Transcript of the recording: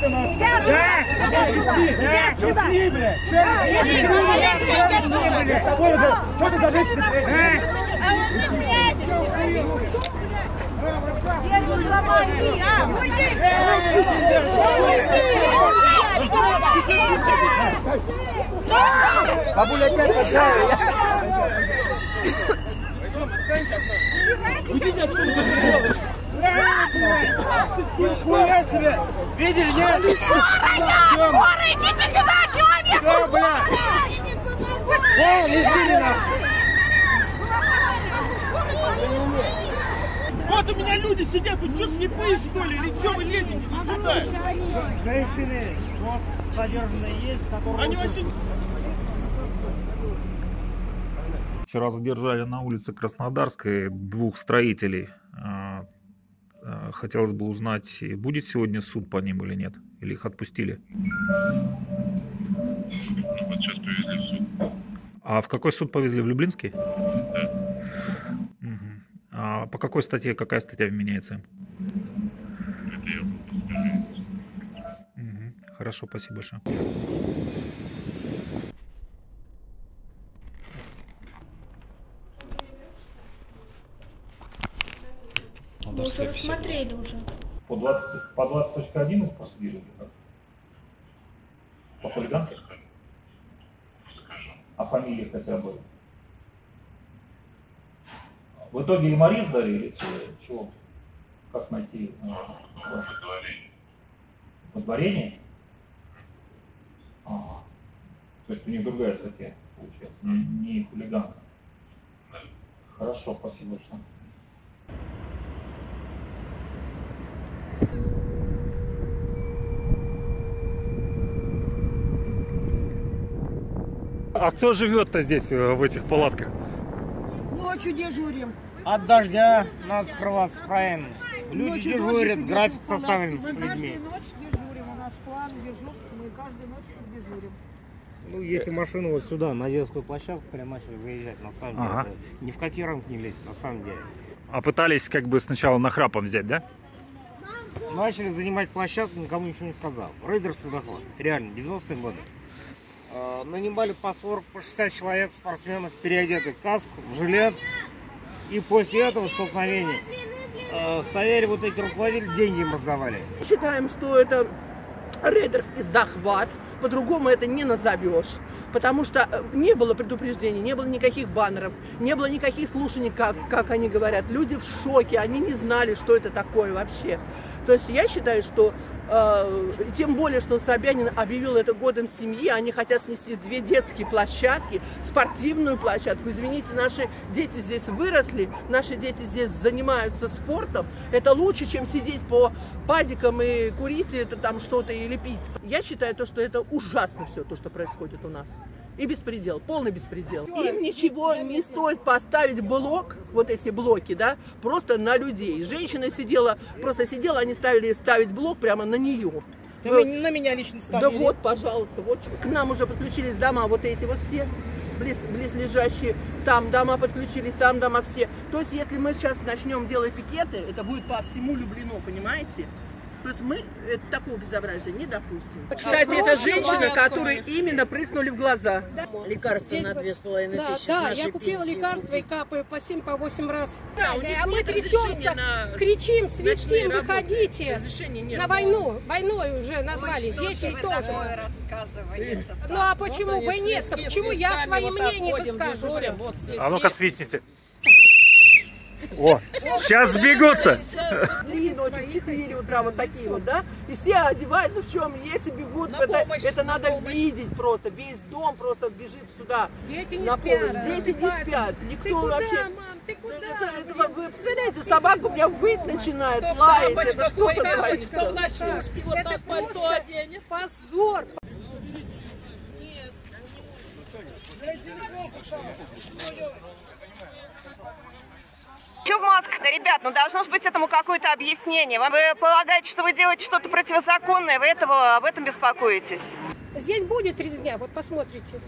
Что ты за женщина? Бабуля опять подсяет. Уйдите отсюда, Нихуя себе! Видели, нет? Скорый, идите сюда, человек! Да, бля! О, лежили нас! Вот у меня люди сидят, вы что, слепые что ли? Или что вы лезете не сюда? Женщины, вот задержанные есть, которые... Они вообще... Вчера задержали на улице Краснодарской двух строителей. А, Хотелось бы узнать, будет сегодня суд по ним или нет? Или их отпустили? Вот сейчас привезли в суд. А в какой суд повезли? В Люблинский? Мгм. А по какой статье, какая статья вменяется им? Это я вам. Мгм. Хорошо, спасибо большое. Мы уже рассмотрели уже. По 20, по 20.1 их посудили или как? По хулиганке? А фамилии хотя бы? В итоге им арест дали или чего-? Как найти? а, дворе. Подворение? Ага. То есть у них другая статья, получается, не, не хулиганка. Хорошо, спасибо большое. А кто живет-то здесь, э, в этих палатках? Ночью дежурим. От дождя надо скрываться, правильно. Люди Ночью дежурят, график составлен Мы с каждую людьми. ночь дежурим. У нас план дежурств. Мы каждую ночь дежурим. Ну, если машина вот сюда, на детскую площадку, прям начали выезжать, на самом Ага. деле, это ни в какие рамки не лезть, на самом деле. А пытались как бы сначала нахрапом взять, да? Начали занимать площадку, никому ничего не сказал. Рейдерский захват, реально, 90-е годы. Э, Нанимали по 40, по 60 человек спортсменов, переодетых в каску, в жилет. И после этого столкновения э, стояли вот эти руководители, деньги им раздавали. Считаем, что это рейдерский захват. По-другому это не назовешь. Потому что э, не было предупреждений, не было никаких баннеров, не было никаких слушаний, как, как они говорят. Люди в шоке, они не знали, что это такое вообще. То есть я считаю, что э, тем более, что Собянин объявил это годом семьи, они хотят снести две детские площадки, спортивную площадку. Извините, наши дети здесь выросли, наши дети здесь занимаются спортом. Это лучше, чем сидеть по падикам и курить это там что-то или пить. Я считаю, то, что это ужасно все, то, что происходит у нас. И беспредел, полный беспредел. Им ничего не стоит поставить блок, вот эти блоки, да, просто на людей. Женщина сидела, просто сидела, они ставили ставить блок прямо на нее. на меня лично Да вот, пожалуйста, вот к нам уже подключились дома, вот эти вот все близ, близлежащие, там дома подключились, там дома все. То есть, если мы сейчас начнем делать пикеты, это будет по всему Люблину, понимаете? То есть мы это, такого безобразия не допустим. Кстати, это женщина, которой именно прыснули в глаза. Лекарства на две с половиной Да, тысячи. да, я купила пенсии лекарства и капаю по 7, по 8 раз. Да, а мы трясемся, на кричим, свистим, выходите. Нет. На войну, войной уже назвали, дети тоже. Ну а почему бы и нет? Почему я свои мнения высказываю? А ну-ка свистните. О, сейчас сбегутся. Три ночи, в четыре утра, вот такие вот, да? И все одеваются в чем есть и бегут. Это, это надо видеть просто. Весь дом просто бежит сюда. Дети не на спят. помощь. Дети не спят. Никто Ты куда, вообще... мам, ты куда? Это, это, вы представляете, собака у меня выть начинает, лаять. Это что творится? ночнушке вот Это так пальто оденет. позор. Че в масках-то, ребят? Ну должно же быть этому какое-то объяснение. Вы полагаете, что вы делаете что-то противозаконное, вы этого, об этом беспокоитесь? Здесь будет резня, вот посмотрите.